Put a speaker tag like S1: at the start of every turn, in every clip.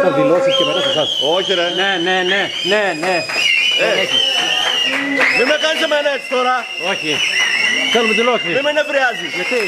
S1: από δηλώσεις και μετά σε εσά. Όχι, ρε.
S2: Ναι, ναι, ναι, ναι, ναι.
S1: Ε, μην με κάνεις εμένα έτσι τώρα.
S2: Όχι. Θέλουμε δηλώσεις.
S1: Μην με νευριάζεις.
S2: Γιατί;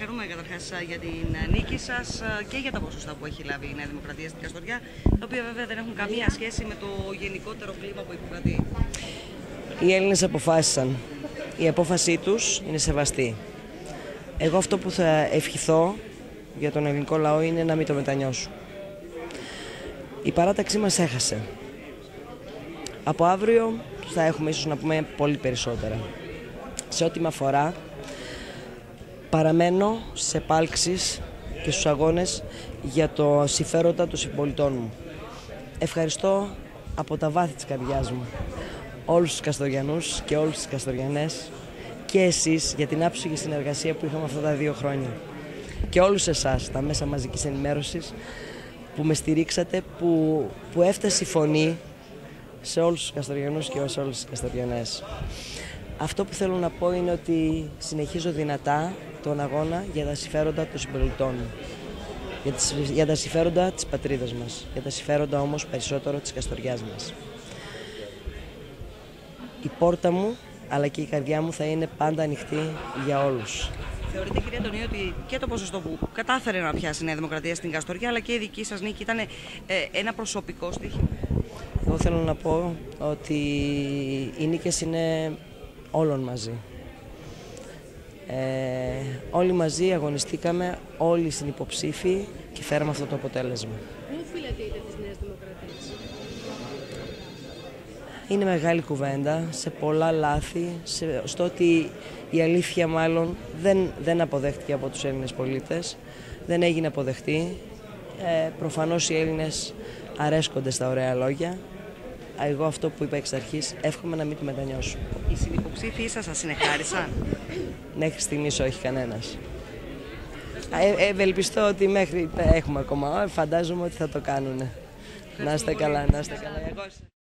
S3: Συγχαρούμε καταρχάς για την νίκη σας και για τα ποσοστά που έχει λάβει η Νέα Δημοκρατία στην Καστοριά, τα οποία βέβαια δεν έχουν καμία σχέση με το γενικότερο κλίμα που επικρατεί.
S4: Οι Έλληνες αποφάσισαν. Η απόφασή τους είναι σεβαστή. Εγώ αυτό που θα ευχηθώ για τον ελληνικό λαό είναι να μην το μετανιώσουν. Η παράταξή μας έχασε. Από αύριο θα έχουμε ίσως να πούμε πολύ περισσότερα. Σε ό,τι με αφορά, παραμένω σε επάλξεις και στους αγώνες για το συμφέροντα των συμπολιτών μου. Ευχαριστώ από τα βάθη της καρδιάς μου όλους τους Καστοριανούς και όλους τις Καστοριανές και εσείς για την άψογη συνεργασία που είχαμε αυτά τα δύο χρόνια. Και όλους εσάς, τα μέσα μαζικής ενημέρωσης, που με στηρίξατε, που, που έφτασε η φωνή σε όλους τους Καστοριανούς και σε όλες τις Καστοριανές. Αυτό που θέλω να πω είναι ότι συνεχίζω δυνατά τον αγώνα για τα συμφέροντα των συμπολιτών μου. Για, τις, για τα συμφέροντα της πατρίδας μας. Για τα συμφέροντα όμως περισσότερο της Καστοριάς μας. Η πόρτα μου αλλά και η καρδιά μου θα είναι πάντα ανοιχτή για όλους.
S3: Θεωρείτε, κύριε Αντωνίου, ότι και το ποσοστό που κατάφερε να πιάσει η Νέα Δημοκρατία στην Καστοριά, αλλά και η δική σας νίκη ήταν ε, ένα προσωπικό στοίχημα.
S4: Εγώ θέλω να πω ότι οι νίκες είναι όλων μαζί. Ε, όλοι μαζί αγωνιστήκαμε, όλοι συνυποψήφοι και φέραμε αυτό το αποτέλεσμα.
S5: Πού οφείλεται η
S4: Είναι μεγάλη κουβέντα σε πολλά λάθη, σε, στο ότι η αλήθεια μάλλον δεν, δεν αποδέχτηκε από τους Έλληνες πολίτες, δεν έγινε αποδεχτή. Ε, προφανώς οι Έλληνες αρέσκονται στα ωραία λόγια. Εγώ αυτό που είπα εξ αρχής, εύχομαι να μην τη μετανιώσω.
S3: Οι συνυποψήφοι σας σας συνεχάρισαν;
S4: Μέχρι στιγμής όχι κανένας. Ε, ευελπιστώ ότι μέχρι έχουμε ακόμα, φαντάζομαι ότι θα το κάνουν. Να είστε καλά, να είστε καλά. Εγώ-